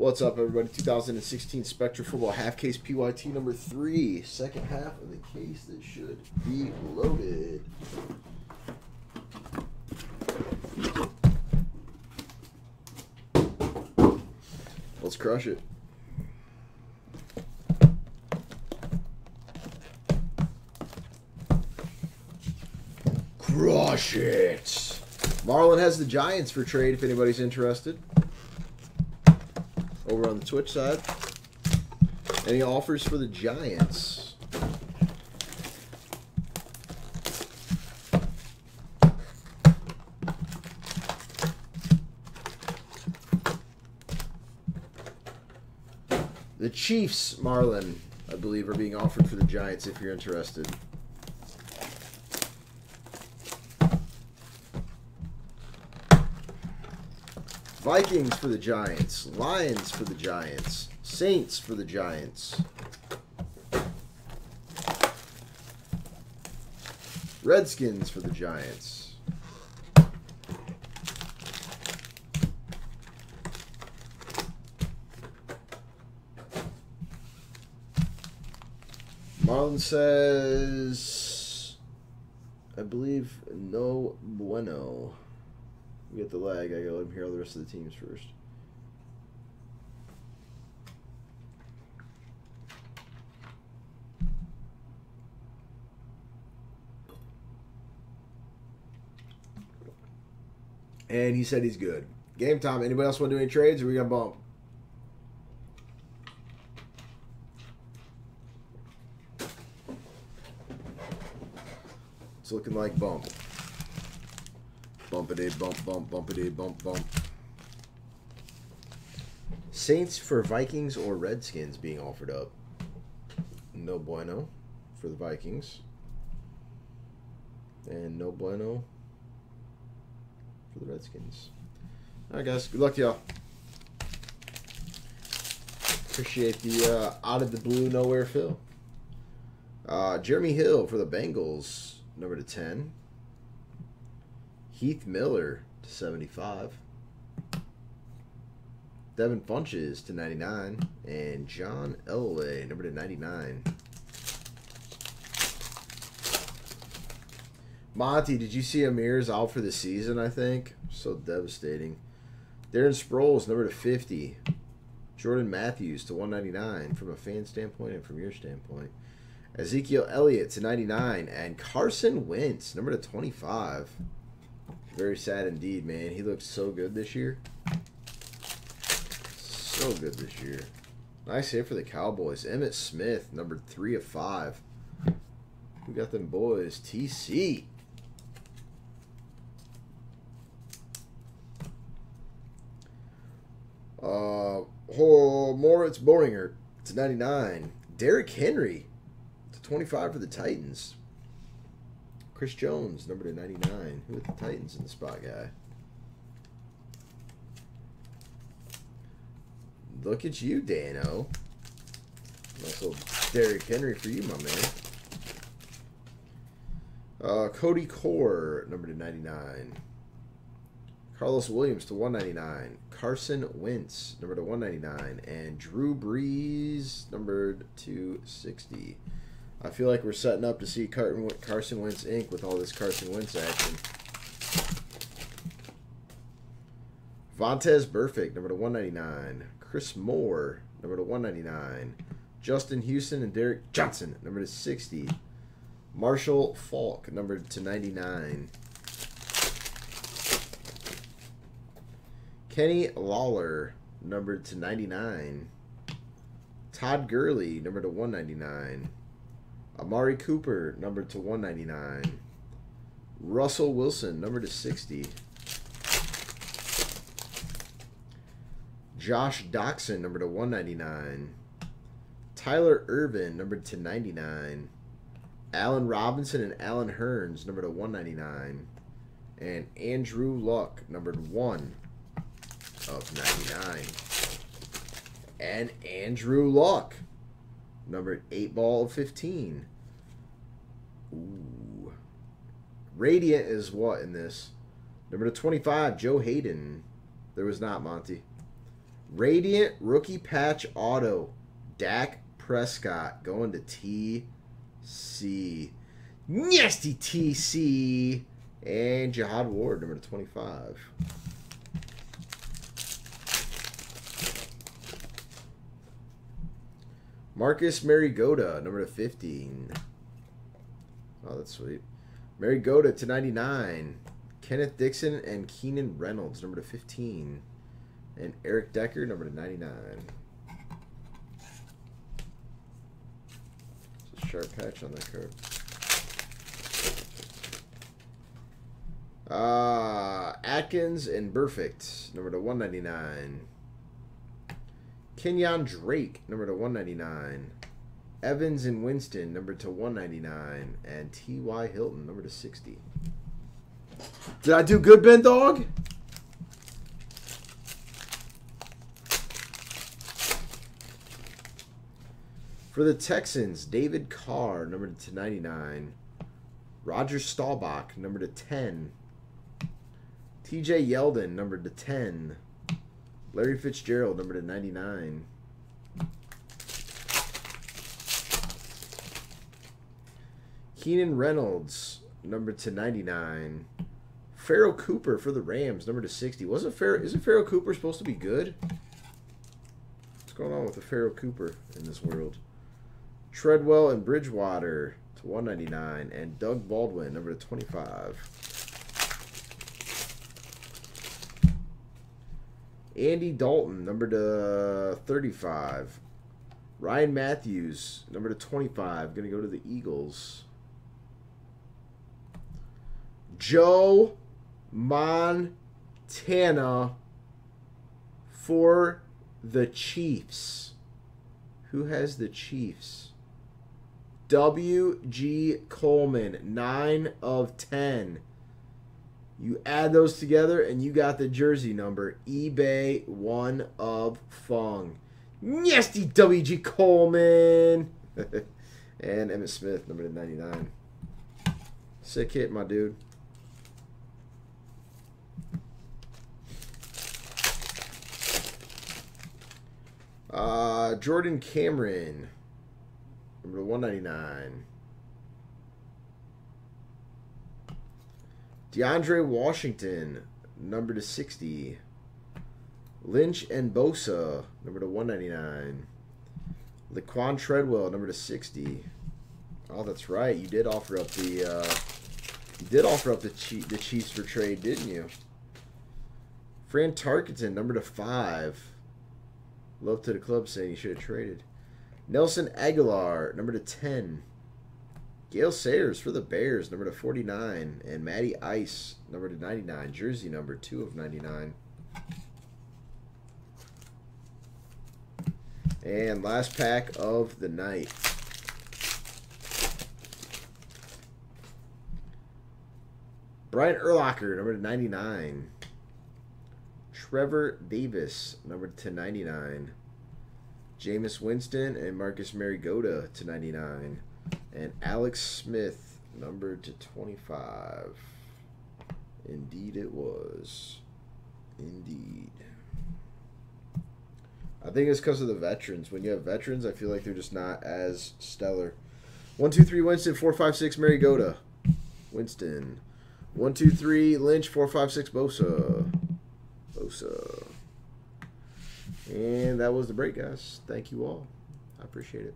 What's up, everybody? 2016 Spectra Football half case PYT number three. Second half of the case that should be loaded. Let's crush it. Crush it. Marlin has the Giants for trade if anybody's interested. Over on the Twitch side. Any offers for the Giants? The Chiefs, Marlin, I believe, are being offered for the Giants if you're interested. Vikings for the Giants. Lions for the Giants. Saints for the Giants. Redskins for the Giants. Marlon says, I believe no bueno. We get the lag. I gotta let him hear all the rest of the teams first. And he said he's good. Game time. Anybody else want to do any trades or we got bump? It's looking like bump. Bumpity bump bump bumpity bump bump. Saints for Vikings or Redskins being offered up. No bueno for the Vikings. And no bueno for the Redskins. Alright guys, good luck to y'all. Appreciate the uh, out of the blue nowhere fill. Uh, Jeremy Hill for the Bengals, number to 10. Heath Miller to 75. Devin Funchess to 99. And John Elway, number to 99. Monty, did you see Amir's out for the season, I think? So devastating. Darren Sproles, number to 50. Jordan Matthews to 199 from a fan standpoint and from your standpoint. Ezekiel Elliott to 99. And Carson Wentz, number to 25. Very sad indeed, man. He looks so good this year. So good this year. Nice hit for the Cowboys. Emmitt Smith, number three of five. We got them boys. TC. Uh, oh, Moritz Boehringer to 99. Derrick Henry to 25 for the Titans. Chris Jones, number to 99. Who with the Titans in the spot guy? Look at you, Dano. Nice little Derrick Henry for you, my man. Uh, Cody Core, number to 99. Carlos Williams to 199. Carson Wentz, number to 199. And Drew Brees, numbered to 60. I feel like we're setting up to see Carson Wentz Inc. with all this Carson Wentz action. Vontaze Burfict, number to 199. Chris Moore, number to 199. Justin Houston and Derrick Johnson, number to 60. Marshall Faulk, number to 99. Kenny Lawler, number to 99. Todd Gurley, number to 199. Amari Cooper, numbered to 199. Russell Wilson, numbered to 60. Josh Doctson, numbered to 199. Tyler Ervin, numbered to 99. Allen Robinson and Allen Hurns, numbered to 199. And Andrew Luck, numbered 1 of 99. And Andrew Luck, numbered 8 ball of 15. Ooh. Radiant is what in this? Number to 25, Joe Haden. There was not, Monty. Radiant rookie patch auto. Dak Prescott going to TC. Nasty TC. And Jihad Ward, number 25. Marcus Mariota, number to 15. Oh, that's sweet. Mariota to 99. Kenneth Dixon and Keenan Reynolds, number to 15. And Eric Decker, number to 99. It's a sharp patch on that card. Uh, Atkins and Burfict, number to 199. Kenyon Drake, number to 199. Evans and Winston, number to 199. And T.Y. Hilton, number to 60. Did I do good, Ben Dog? For the Texans, David Carr, number to 99. Roger Staubach, number to 10. TJ Yeldon, number to 10. Larry Fitzgerald, number to 99. Keenan Reynolds, number to 99. Pharoh Cooper for the Rams, number to 60. Wasn't Pharoh, isn't Pharoh Cooper supposed to be good? What's going on with the Pharoh Cooper in this world? Treadwell and Bridgewater to 199. And Doug Baldwin, number to 25. Andy Dalton, number to 35. Ryan Mathews, number to 25, going to go to the Eagles. Joe Montana for the Chiefs. Who has the Chiefs? W.G. Coleman, 9 of 10. You add those together and you got the jersey number. eBay 1 of Fung. Nasty W.G. Coleman. and Emmitt Smith, number 99. Sick hit, my dude. Uh, Jordan Cameron, number 199. DeAndre Washington, number to 60. Lynch and Bosa, number to 199. Laquan Treadwell, number to 60. Oh, that's right. You did offer up the uh, you did offer up the Chief, the Chiefs for trade, didn't you? Fran Tarkenton, number to five. Love to the club saying you should have traded. Nelson Agholor, number to 10. Gale Sayers for the Bears, number to 49. And Maddie Ice, number to 99. Jersey number 2 of 99. And last pack of the night. Brian Urlacher, number to 99. Trevor Davis, number to 99. Jameis Winston and Marcus Mariota to 99. And Alex Smith, number to 25. Indeed, it was. Indeed. I think it's because of the veterans. When you have veterans, I feel like they're just not as stellar. One, two, three, Winston. Four, five, six, Mariota. Winston. One, two, three, Lynch. Four, five, six, Bosa. Bosa. And that was the break, guys. Thank you all. I appreciate it.